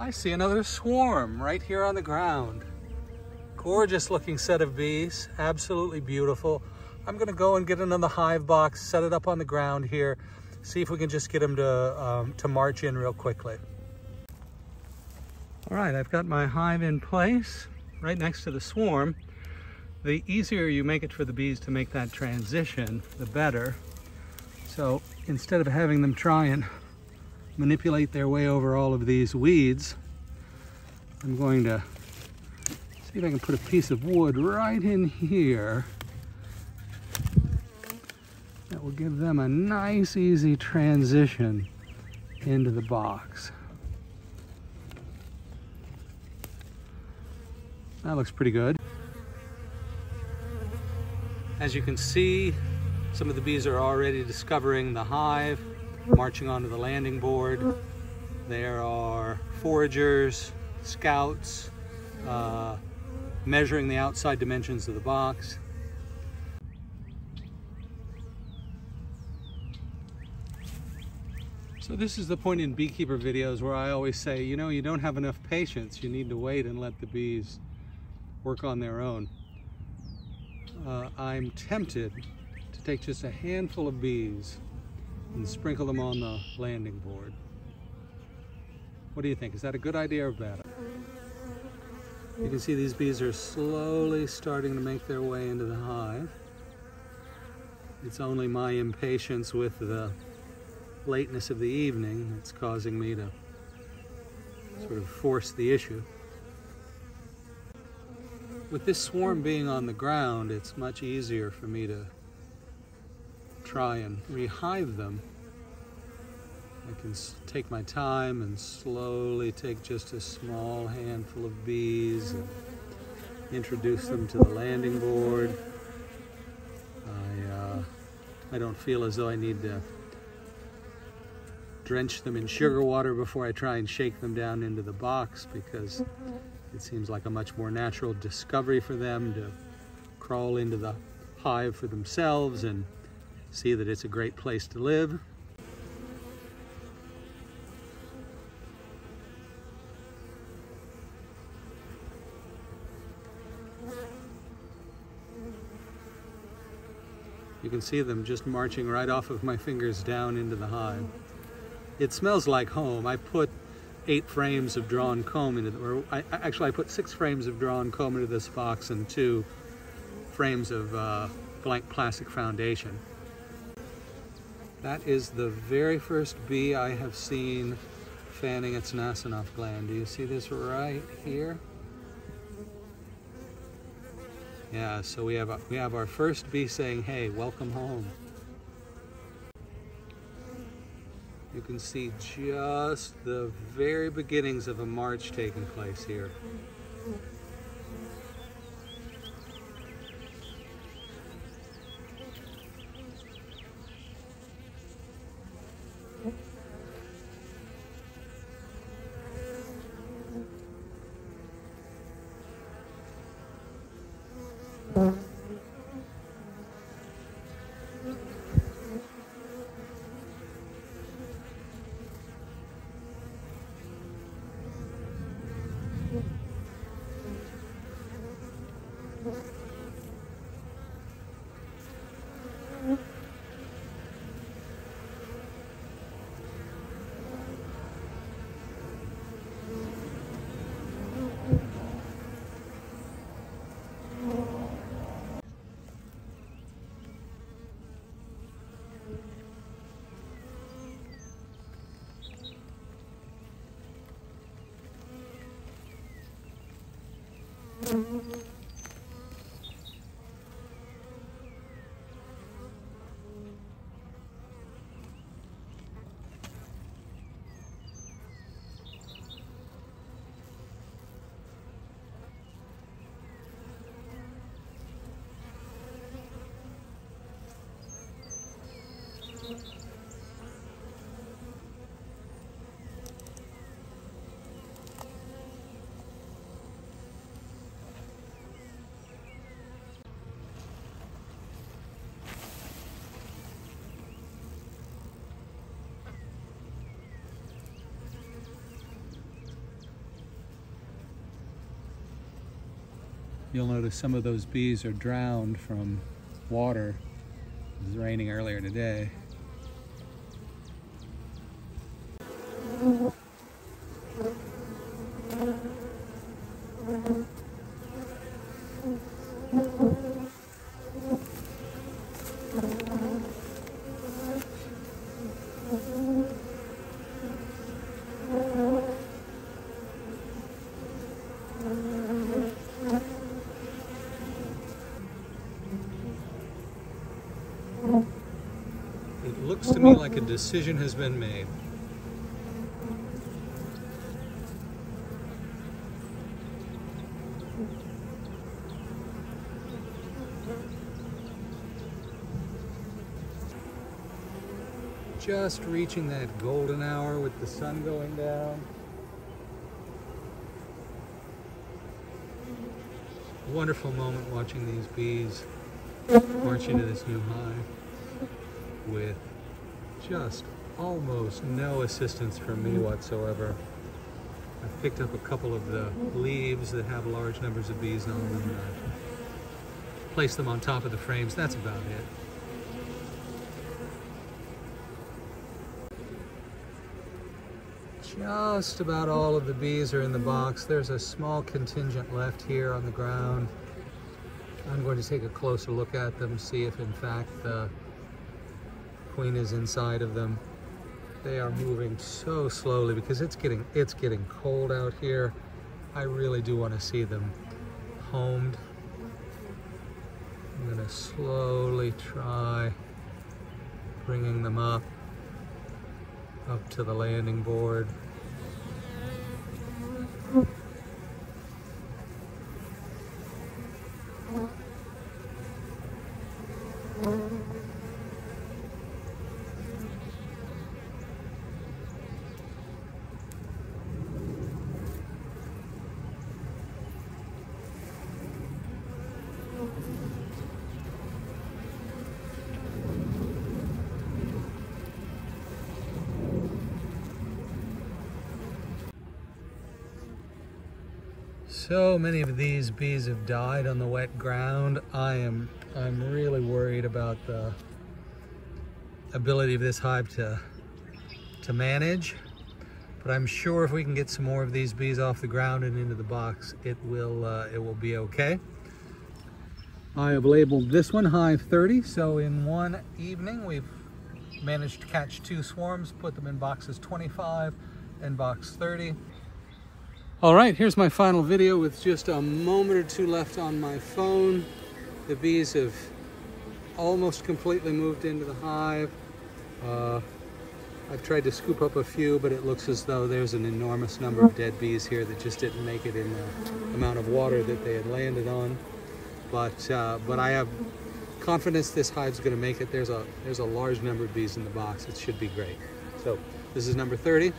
I see another swarm right here on the ground. Gorgeous looking set of bees, absolutely beautiful. I'm gonna go and get another hive box, set it up on the ground here, see if we can just get them to, um, to march in real quickly. All right, I've got my hive in place right next to the swarm. The easier you make it for the bees to make that transition, the better. So instead of having them try and manipulate their way over all of these weeds, I'm going to see if I can put a piece of wood right in here that will give them a nice easy transition into the box. That looks pretty good. As you can see, some of the bees are already discovering the hive, marching onto the landing board. There are foragers, scouts, uh, measuring the outside dimensions of the box. So this is the point in beekeeper videos where I always say, you know, you don't have enough patience. You need to wait and let the bees work on their own. Uh, I'm tempted to take just a handful of bees and sprinkle them on the landing board. What do you think? Is that a good idea or bad? You can see these bees are slowly starting to make their way into the hive. It's only my impatience with the lateness of the evening that's causing me to sort of force the issue. With this swarm being on the ground, it's much easier for me to try and rehive them. I can take my time and slowly take just a small handful of bees and introduce them to the landing board. I, uh, I don't feel as though I need to drench them in sugar water before I try and shake them down into the box because it seems like a much more natural discovery for them to crawl into the hive for themselves and see that it's a great place to live. You can see them just marching right off of my fingers down into the hive. It smells like home. I put eight frames of drawn comb into, the, or I, actually I put six frames of drawn comb into this box and two frames of uh, blank plastic foundation. That is the very first bee I have seen fanning its Nasonov gland. Do you see this right here? Yeah, so we have, we have our first bee saying, hey, welcome home. You can see just the very beginnings of a march taking place here. You'll notice some of those bees are drowned from water. It was raining earlier today. Looks to me like a decision has been made. Just reaching that golden hour with the sun going down. Wonderful moment watching these bees march into this new hive with just almost no assistance from me mm-hmm. whatsoever. I've picked up a couple of the leaves that have large numbers of bees on them and I've placed them on top of the frames. That's about it. Just about all of the bees are in the box. There's a small contingent left here on the ground. I'm going to take a closer look at them, see if in fact the queen is inside of them. They are moving so slowly because it's getting it's getting cold out here. I really do want to see them homed. I'm going to slowly try bringing them up up to the landing board. So many of these bees have died on the wet ground. I am I'm really worried about the ability of this hive to to manage. But I'm sure if we can get some more of these bees off the ground and into the box, it will uh, it will be okay. I have labeled this one Hive 30. So in one evening, we've managed to catch two swarms, put them in boxes 25 and box 30. All right, here's my final video with just a moment or two left on my phone. The bees have almost completely moved into the hive. Uh, I've tried to scoop up a few, but it looks as though there's an enormous number of dead bees here that just didn't make it in the amount of water that they had landed on. But uh, but I have confidence this hive's going to make it. There's a there's a large number of bees in the box. It should be great. So this is number 30.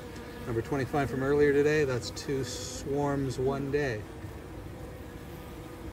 Number 25 from earlier today, that's two swarms one day.